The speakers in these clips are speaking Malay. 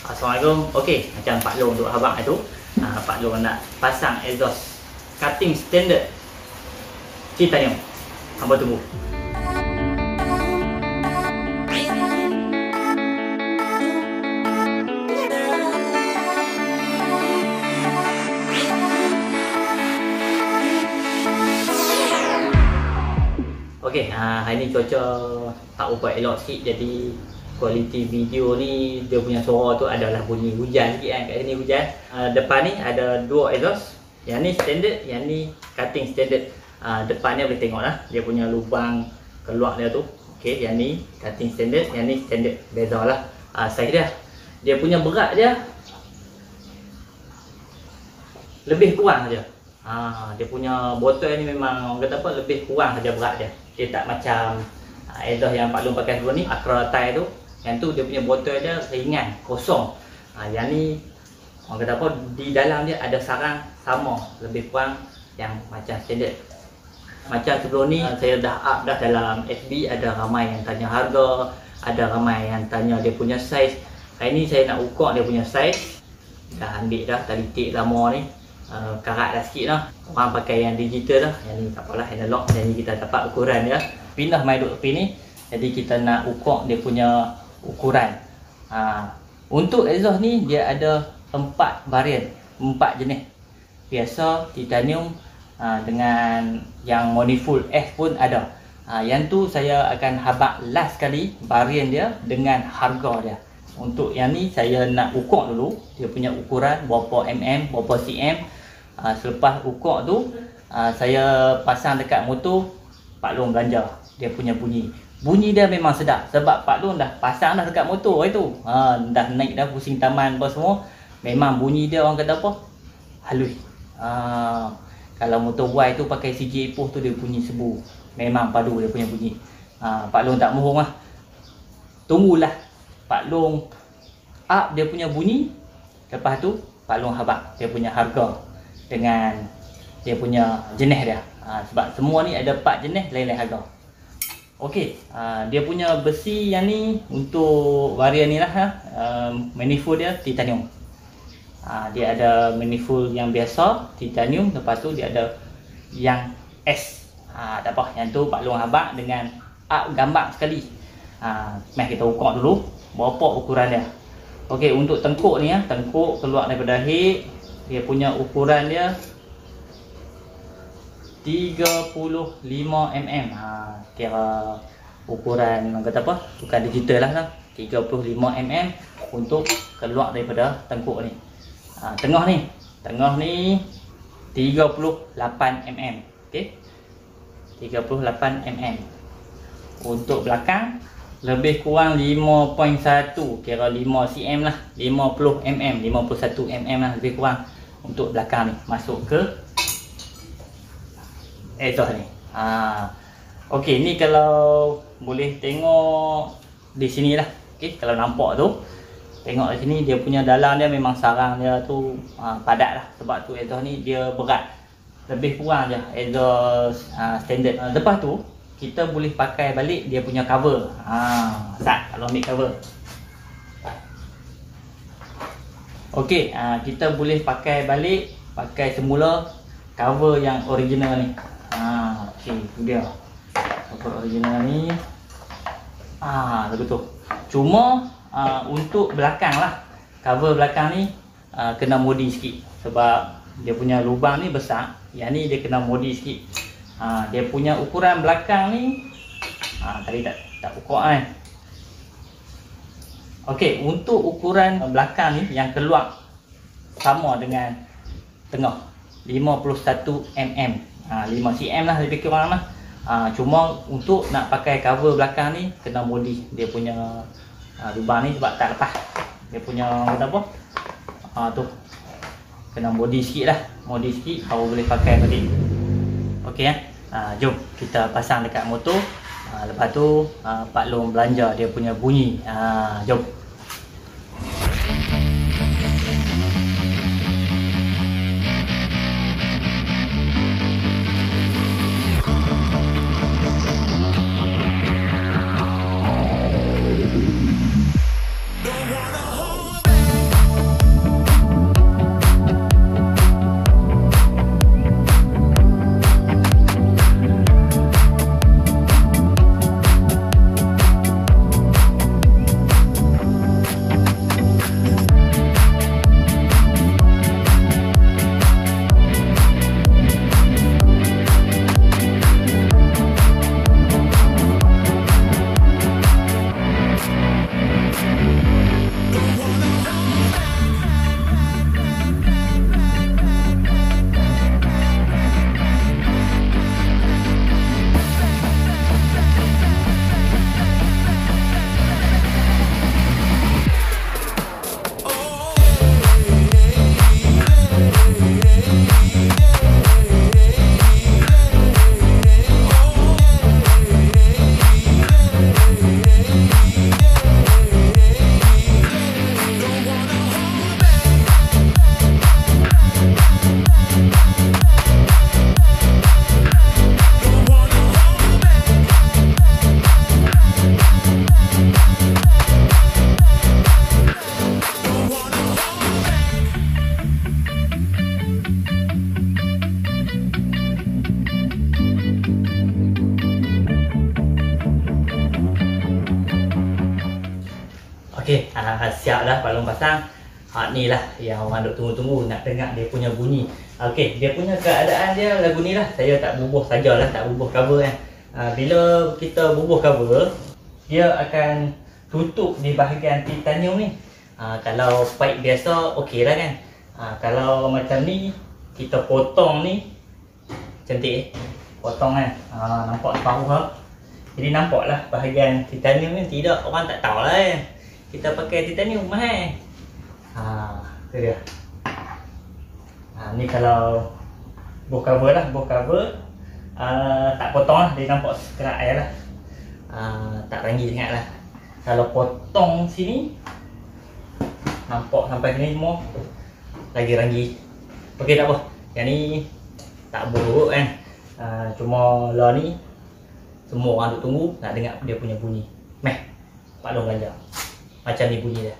Assalamualaikum. Okey, macam Pak Long untuk abang itu. Uh, Pak Long nak pasang exhaust cutting standard titanium. Hamba tunggu. Okey, uh, hari ni cuaca tak berapa elok sikit jadi kualiti video ni dia punya suara tu adalah bunyi hujan sikit kan kat sini hujan. Uh, depan ni ada dua exhaust. Yang ni standard, yang ni cutting standard. Uh, depan ni boleh tengok lah dia punya lubang keluar dia tu. Okey, yang ni cutting standard, yang ni standard. Beza lah. Uh, size dia. Dia punya berat dia lebih kurang saja. Ha, dia punya botol ni memang orang kata apa lebih kurang saja berat dia. Dia tak macam uh, exhaust yang Pak Long pakai sebelum ni Acrotai tu. Yang tu dia punya botol dia ringan, kosong. Ha, yang ni orang kata apa di dalam dia ada sarang sama lebih kurang yang macam standard. Macam sebelum ni saya dah up dah dalam FB ada ramai yang tanya harga, ada ramai yang tanya dia punya size. Hari ni saya nak ukur dia punya size. Dah ambil dah tali tik lama ni uh, karat dah sikit lah Orang pakai yang digital lah Yang ni tak apalah analog Yang ni kita dapat ukuran dia Pindah mai duduk tepi ni Jadi kita nak ukur dia punya ukuran. Uh, Untuk exhaust ni dia ada empat varian Empat jenis. Biasa, titanium uh, Dengan yang manifold F pun ada. Uh, Yang tu saya akan habak last kali Varian dia dengan harga dia. Untuk yang ni saya nak ukur dulu. Dia punya ukuran berapa mm berapa cm. Uh, selepas ukur tu uh, saya pasang dekat motor Pak Long belanja. Dia punya bunyi bunyi dia memang sedap. Sebab Pak Long dah pasang dah dekat motor itu uh, dah naik dah pusing taman apa semua. Memang bunyi dia orang kata apa? Halus. Uh, kalau motor Y tu pakai CJ Epoch tu dia bunyi sebu. Memang padu dia punya bunyi. Uh, Pak Long tak mohong lah. Tunggulah. Pak Long up dia punya bunyi. Lepas tu Pak Long habak dia punya harga dengan dia punya jenis dia. Ha, sebab semua ni ada 4 jenis lain-lain harga Okey, uh, dia punya besi yang ni untuk varian ni lah uh, manifold dia titanium. Uh, dia ada manifold yang biasa titanium lepas tu dia ada yang S. Uh, tak apa, yang tu Pak Long habak dengan up gambar sekali. Uh, mari kita ukur dulu berapa ukuran dia. Okey, untuk tengkuk ni ya, tengkuk keluar daripada head dia punya ukuran dia 35 mm. Ha, kira ukuran kata apa? Bukan digital lah kan. 35 mm untuk keluar daripada tengkuk ni. Ha, tengah ni, tengah ni 38 mm. Okey. 38 mm. Untuk belakang lebih kurang 5.1 kira 5 cm lah 50 mm 51 mm lah lebih kurang untuk belakang ni masuk ke exhaust ni ha. ok ni kalau boleh tengok di sini lah ok kalau nampak tu tengok di sini dia punya dalam dia memang sarang dia tu ha, padat lah sebab tu exhaust ni dia berat lebih kurang je exhaust ha, standard ha, lepas tu kita boleh pakai balik dia punya cover. Ha, sat kalau ambil cover. Okey, ha, kita boleh pakai balik pakai semula cover yang original ni. Ha, okey, dia. Cover original ni. Ah, ha, betul. Cuma ha, untuk belakang lah. Cover belakang ni ha, kena modi sikit sebab dia punya lubang ni besar. Yang ni dia kena modi sikit ha, dia punya ukuran belakang ni ha, tadi tak tak ukur kan Okey, untuk ukuran belakang ni yang keluar sama dengan tengah 51 mm. Ha, 5 cm lah lebih kurang lah. Ha, cuma untuk nak pakai cover belakang ni kena modi dia punya ha, lubang ni sebab tak lepas. Dia punya apa? Ha, tu. Kena modi sikit lah. Modi sikit baru boleh pakai balik. Okey ya. Ha, jom kita pasang dekat motor. Ha, lepas tu ha, Pak Long belanja dia punya bunyi. Ha, jom. Pasang Ha ni lah yang orang duk tunggu-tunggu nak dengar dia punya bunyi. Okey, dia punya keadaan dia lagu ni lah. Saya tak bubuh sajalah, tak bubuh cover kan. Ha, Bila kita bubuh cover Dia akan tutup di bahagian titanium ni. Ha, Kalau pipe biasa, okey lah kan. Ha, Kalau macam ni, kita potong ni Cantik eh? Potong kan, ha, nampak separuh lah Jadi nampak lah bahagian titanium ni. Tidak, orang tak tahu lah kan Kita pakai titanium mahal Ha, tu dia. Ha, ni kalau book cover lah, book cover uh, tak potong lah, dia nampak sekerat air lah. Uh, tak ranggi sangat lah. Kalau potong sini, nampak sampai sini semua, lagi ranggi. Okey tak apa, yang ni tak buruk kan. Uh, cuma lah ni, semua orang duk tunggu nak dengar dia punya bunyi. Meh, Pak Long Ganjar. Macam ni bunyi dia.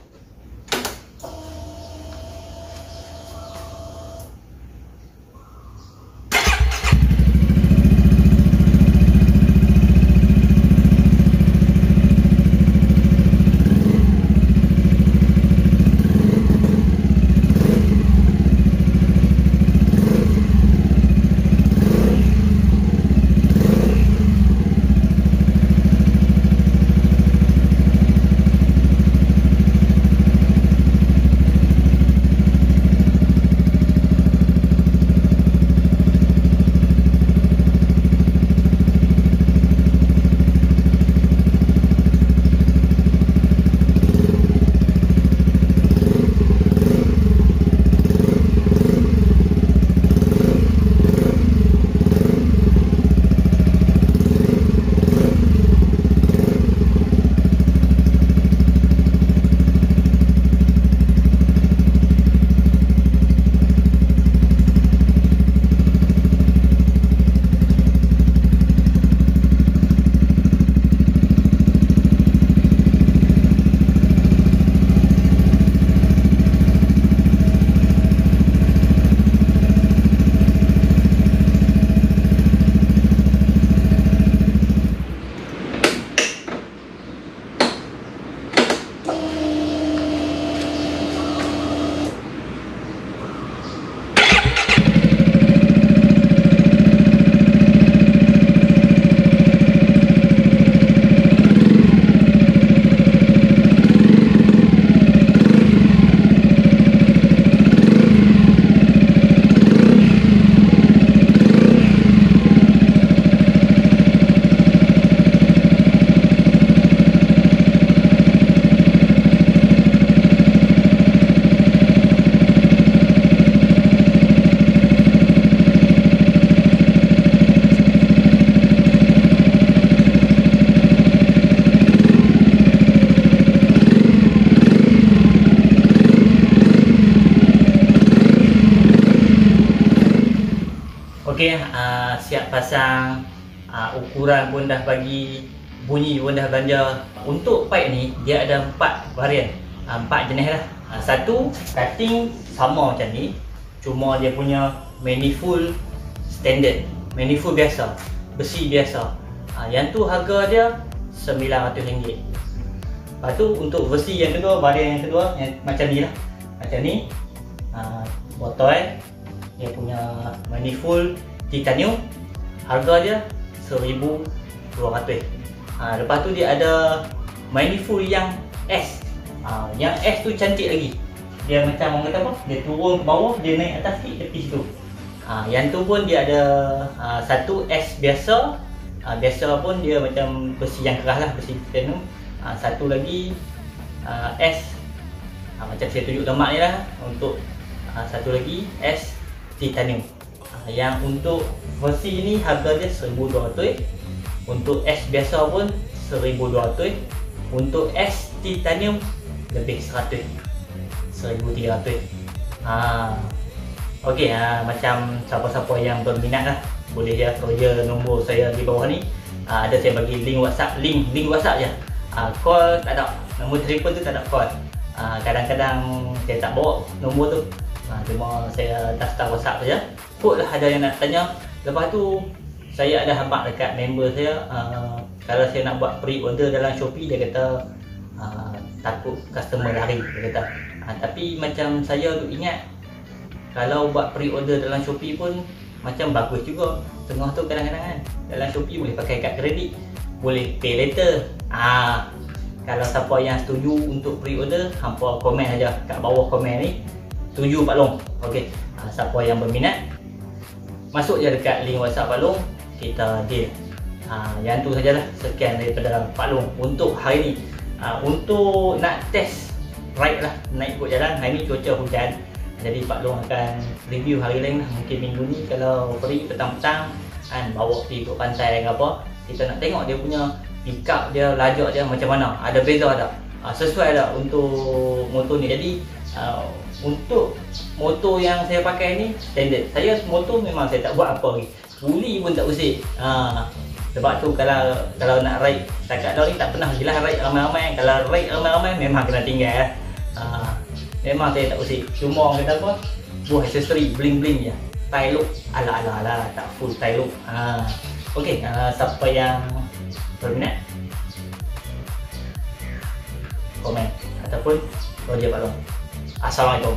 Okey, uh, siap pasang uh, ukuran pun dah bagi bunyi pun dah belanja. Untuk pipe ni dia ada empat varian. Uh, empat jenis lah. Satu cutting sama macam ni. Cuma dia punya manifold standard. Manifold biasa. Besi biasa. Yang tu harga dia RM900. Lepas tu untuk versi yang kedua, varian yang kedua yang macam ni lah. Macam ni. Botol dia punya manifold titanium harga dia 1200 ha, lepas tu dia ada manifold yang S. Ha, yang S tu cantik lagi. Dia macam orang kata apa? Dia turun ke bawah dia naik atas sikit tepi situ. Ha, yang tu pun dia ada ha, satu S biasa. Ha, biasa pun dia macam besi yang keras lah besi titanium. Ha, satu lagi ha, S. Ha, macam saya tunjuk gambar ni lah untuk ha, satu lagi S titanium yang untuk versi ini harga dia 1200 untuk S biasa pun 1200 untuk S titanium lebih 100 1300 ha. ok ha, macam siapa-siapa yang berminat lah. Boleh ya saja nombor saya di bawah ni. Ha, ada saya bagi link whatsapp. Link link whatsapp je. Ha, call tak ada. Nombor telefon tu tak ada call. Kadang-kadang saya tak bawa nombor tu. Ha, cuma saya daftar whatsapp saja kot lah ada yang nak tanya. Lepas tu saya ada hambak dekat member saya uh, kalau saya nak buat pre-order dalam Shopee dia kata uh, takut customer lari dia kata. Ha, tapi macam saya tu ingat kalau buat pre-order dalam Shopee pun macam bagus juga. Tengah tu kadang-kadang kan dalam Shopee boleh pakai kad kredit boleh pay later. Ah kalau siapa yang setuju untuk pre-order hampa komen aja kat bawah komen ni. Setuju Pak Long? Okey. Ha, siapa yang berminat masuk je dekat link WhatsApp Pak Long kita deal. Ha, yang tu sajalah sekian daripada Pak Long untuk hari ni ha, untuk nak test ride lah naik ikut jalan hari ni cuaca hujan. Jadi Pak Long akan review hari lain lah. Mungkin minggu ni kalau free petang-petang kan bawa pergi ke pantai ke apa kita nak tengok dia punya pick up dia lajak dia macam mana. Ada beza tak? Uh, sesuai tak untuk motor ni? Jadi uh, untuk motor yang saya pakai ni standard. Saya motor memang saya tak buat apa lagi. Puli pun tak usik. Uh, sebab tu kalau kalau nak ride takat dah ni tak pernah jelas ride ramai-ramai. Kalau ride ramai-ramai memang kena tinggal uh, Memang saya tak usik. Cuma orang kata apa? Buah accessory bling-bling je. Tie look alah alah Tak full tie look ha. Okay uh, Siapa yang Berminat? Komen. Ataupun Roger Pak Long Assalamualaikum